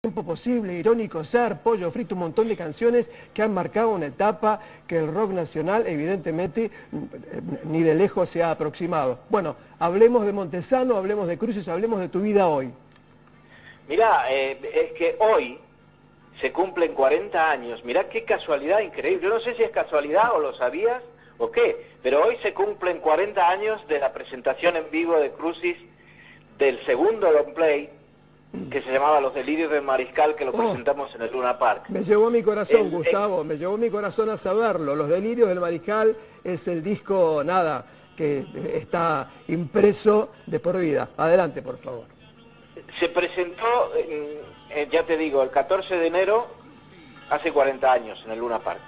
tiempo posible, Irónico Ser, Pollo Frito, un montón de canciones que han marcado una etapa que el rock nacional evidentemente ni de lejos se ha aproximado. Bueno, hablemos de Montesano, hablemos de Cruces, hablemos de tu vida hoy. Mirá, eh, es que hoy se cumplen 40 años, mirá qué casualidad increíble, yo no sé si es casualidad o lo sabías o qué, pero hoy se cumplen 40 años de la presentación en vivo de Crucis del segundo long play que se llamaba Los Delirios del Mariscal, que lo oh. presentamos en el Luna Park. Me llevó mi corazón, Gustavo, me llevó mi corazón a saberlo. Los Delirios del Mariscal es el disco, nada, que está impreso de por vida. Adelante, por favor. Se presentó, ya te digo, el 14 de enero, hace 40 años, en el Luna Park.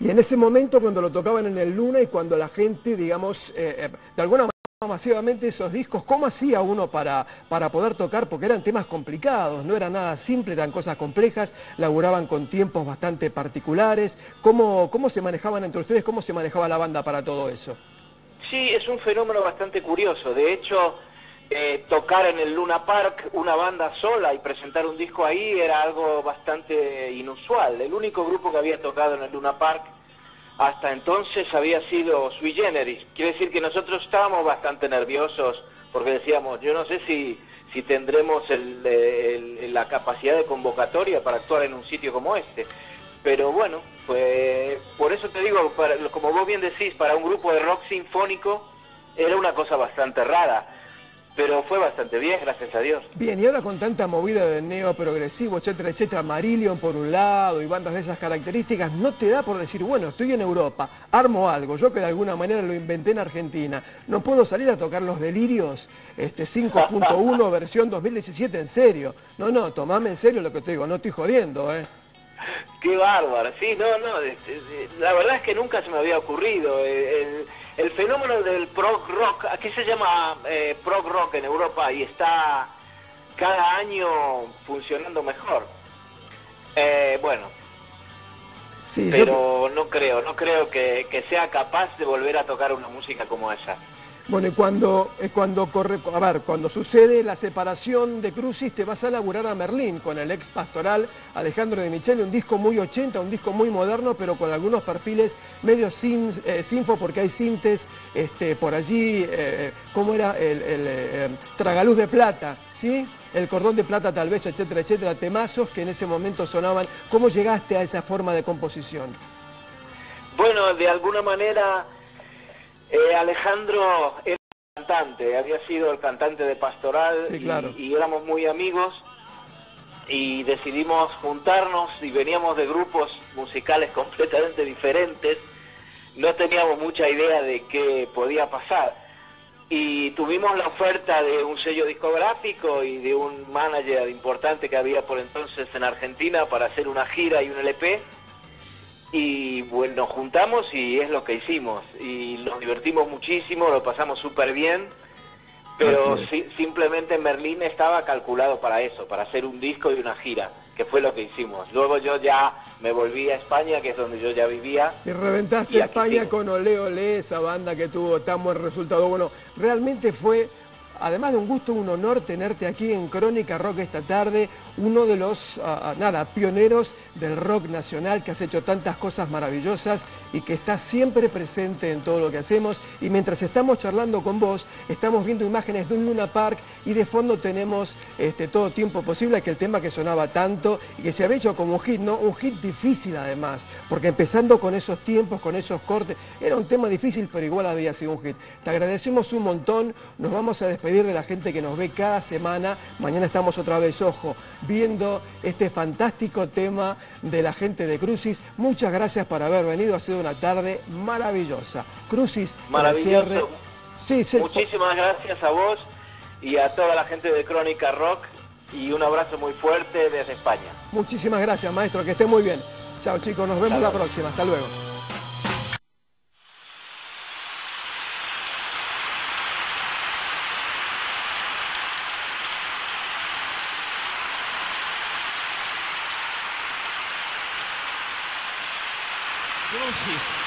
Y en ese momento, cuando lo tocaban en el Luna y cuando la gente, digamos, eh, eh, de alguna manera masivamente esos discos, ¿cómo hacía uno para, para poder tocar? Porque eran temas complicados, no era nada simple, eran cosas complejas, laburaban con tiempos bastante particulares. ¿Cómo, cómo se manejaban entre ustedes? ¿Cómo se manejaba la banda para todo eso? Sí, es un fenómeno bastante curioso. De hecho, eh, tocar en el Luna Park una banda sola y presentar un disco ahí era algo bastante inusual. El único grupo que había tocado en el Luna Park hasta entonces había sido sui generis. Quiere decir que nosotros estábamos bastante nerviosos porque decíamos, yo no sé si, si tendremos la capacidad de convocatoria para actuar en un sitio como este. Pero bueno, pues por eso te digo, como vos bien decís, para un grupo de rock sinfónico era una cosa bastante rara pero fue bastante bien, gracias a Dios. Bien, y ahora con tanta movida de neo progresivo, etcétera, etcétera, Marillion por un lado y bandas de esas características, ¿no te da por decir, bueno, estoy en Europa, armo algo, yo que de alguna manera lo inventé en Argentina, no puedo salir a tocar los delirios este 5.1 versión 2017 en serio? No, no, tomame en serio lo que te digo, no estoy jodiendo, ¿eh? Qué bárbaro, sí, no, no, la verdad es que nunca se me había ocurrido. El, el fenómeno del prog rock, aquí se llama eh, prog rock en Europa y está cada año funcionando mejor. Eh, bueno, pero no creo, no creo que sea capaz de volver a tocar una música como esa. Bueno, y cuando, cuando corre, a ver, cuando sucede la separación de Crucis, te vas a laburar a Merlín con el ex pastoral Alejandro de Michele, un disco muy 80, un disco muy moderno, pero con algunos perfiles medio sin, eh, sinfo, porque hay sintes este, por allí, eh, ¿cómo era? El, eh, tragaluz de plata, ¿sí? El cordón de plata tal vez, etcétera, etcétera, temazos que en ese momento sonaban. ¿Cómo llegaste a esa forma de composición? Bueno, de alguna manera eh, Alejandro era cantante, había sido el cantante de Pastoral y, éramos muy amigos y decidimos juntarnos y veníamos de grupos musicales completamente diferentes, no teníamos mucha idea de qué podía pasar. Y tuvimos la oferta de un sello discográfico y de un manager importante que había por entonces en Argentina para hacer una gira y un LP y bueno, nos juntamos y es lo que hicimos. Y nos divertimos muchísimo, lo pasamos súper bien, pero simplemente Merlín estaba calculado para eso, para hacer un disco y una gira, que fue lo que hicimos. Luego yo ya me volví a España, que es donde yo ya vivía. Y reventaste España con Ole Ole, esa banda que tuvo tan buen resultado. Bueno, realmente fue además de un gusto, un honor tenerte aquí en Crónica Rock esta tarde, uno de los, ah, ah, nada, pioneros del rock nacional que has hecho tantas cosas maravillosas y que está siempre presente en todo lo que hacemos. Y mientras estamos charlando con vos, estamos viendo imágenes de un Luna Park y de fondo tenemos este, todo tiempo posible, que el tema que sonaba tanto y que se había hecho como un hit, ¿no? Un hit difícil además, porque empezando con esos tiempos, con esos cortes, era un tema difícil, pero igual había sido un hit. Te agradecemos un montón, nos vamos a despedir de la gente que nos ve cada semana. Mañana estamos otra vez, ojo, viendo este fantástico tema de la gente de Crucis. Muchas gracias por haber venido, ha sido una tarde maravillosa. Crucis, maravilloso. Sí, Muchísimas gracias a vos y a toda la gente de Crónica Rock y un abrazo muy fuerte desde España. Muchísimas gracias, maestro, que esté muy bien. Chao chicos, nos vemos la próxima. Hasta luego. Crucis.